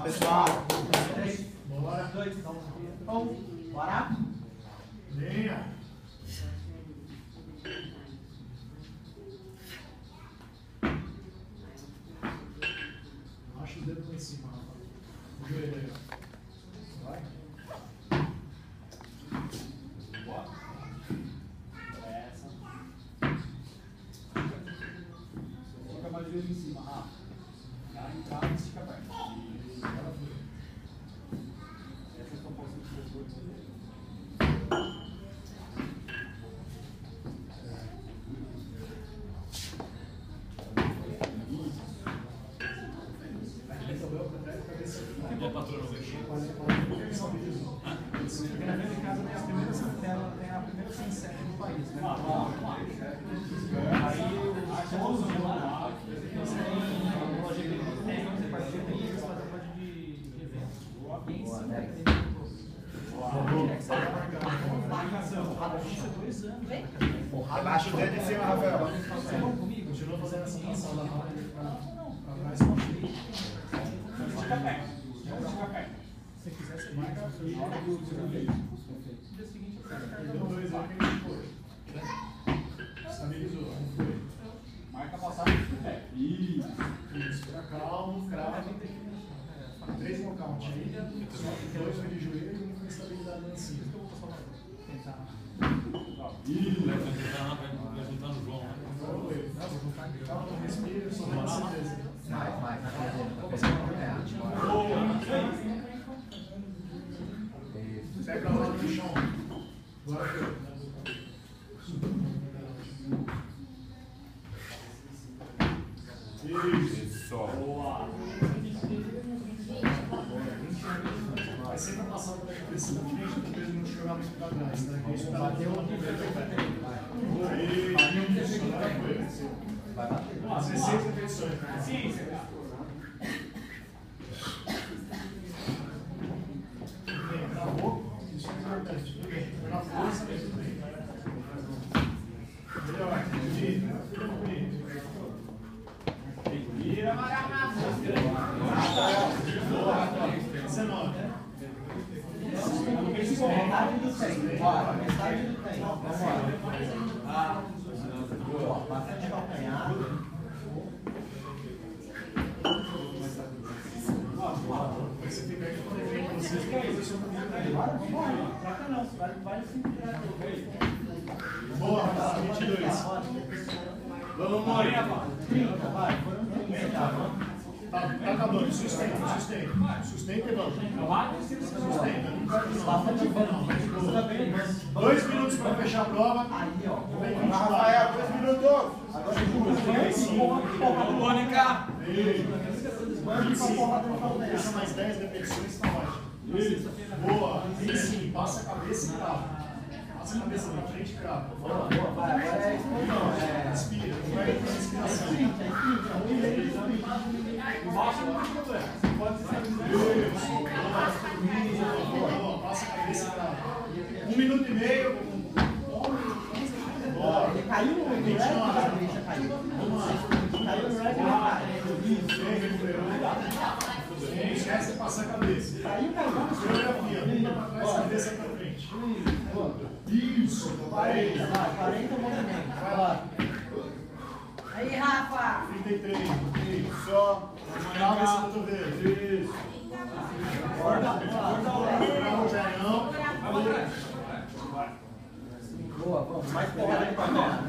Pessoal. Bora. Dois, um, bora. Venha. Acha o dedo lá em cima, Rafa. O joelho aí, ó. Vai. Essa. Fica mais o joelho em cima, Rafa. Ela entrava e estica a perna. Isso, agora foi. Essa é a posição de pessoa. Aqui também, ó, pra trás, cabeça. E a patroa não deixou? Pode pode ter vídeo. Porque na minha casa tem a primeira centela, tem a primeira do país, né? Aí os todos lá, eles têm uma loja de tem, você participa e eles fazem parte de eventos. E em cima tem é que você vai marcar. Marcação. A ficha é dois anos. Abaixa o dedo em cima, Rafael. Você não comigo? Continuou fazendo assim, em sala pra pra mais conferir. Estica a perna. Estica a perna. Se quiser, você marca e joga do seu vídeo. Dia seguinte, dois aí que a gente foi. Estabilizou? Marca a passagem do pé. Isso. Fica calmo, crava. Três no count dois foi de joelho e um foi estabilidade lá em cima. Tentar. Isso. Vai juntar lá, vai juntar no João, né? Vou respira, só dá uma. Mais, mais, na cadeira, pra pessoa acompanhar. Pega a mão no chão. Bora, Fê. Isso. Isso. Boa. Vai sempre passar pela cabeça da frente, ele não jogar muito pra trás? Que isso tá Bateu um Aí, Vai. bater. 16 repetições. Sim, Metade do tempo. Bora, metade do tempo. Vambora. Boa, bastante calcanhar. Você fica aí com o defeito, você fica aí, você não fica aí. Bora, vambora. Troca não, vai, vai se virar. Boa, tá, 22. Vamos, Morinha, pá. 30, vai. Foram 30 já, vamos. Tá, tá acabando, sustenta, sustenta. Sustenta e vamos. Sustenta. Dois minutos para fechar a prova. Aí, ó. Vem Rafael, dois minutos. Agora segura. Mônica! Deixa mais 10 repetições, tá ótimo. Boa. Sim, passa a cabeça e crava. Passa a cabeça pra frente e crava. Boa, boa, vai. Agora é explosão. É. Respira, não vai com respiração. Sprint, é sprint. É meio. Embaixo não tem problema. Você pode se Isso. Boa, boa. Passa a cabeça e crava. Um minuto e meio. Boa. Ele caiu no rack, a deixa caiu. No. Bem, esquece de passar a cabeça. Caiu, caiu. Bunda pra trás, cabeça pra frente. Isso, 40, vai. vai. 40 movimentos. Bora. Aí, Rafa! 33. Isso. Calma esse cotovelo. Isso. Bora, bora. Não, já não. Boa, vamos. Mais porrada aí pra cá.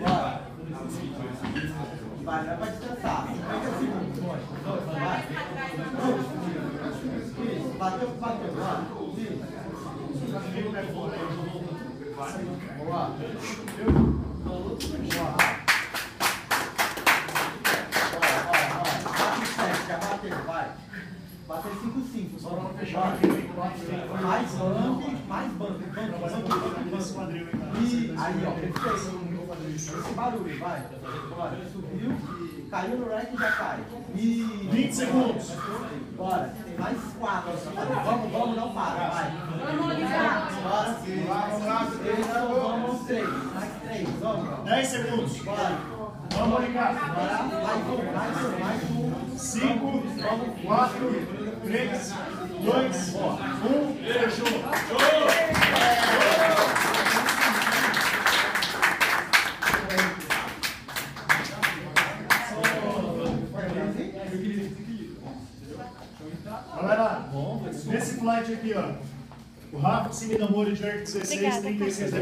Bora. Vai, vai pra descansar. 50 segundos. Vai. Isso. Bateu, bateu. Bora. Isso. 7, já bateu, vai. Bateu 5, 5. Só quatro. Mais bump, mais bump, aí. E ó. Esse barulho, vai. Bora, subiu, caiu no e já cai. E 20 segundos. Bora, mais 4. Vamos, vamos, não para, vai. Vamos! Bora, vamos lá, vamos, 3, mais 3, vamos. 10 segundos. Bora, Vamos ligar. bora, mais um, mais um, mais um. 5, 4, 3, 2, 1. Fechou. Nesse flight aqui, ó. O Rafa, Cine Namoro de Arco 16, 36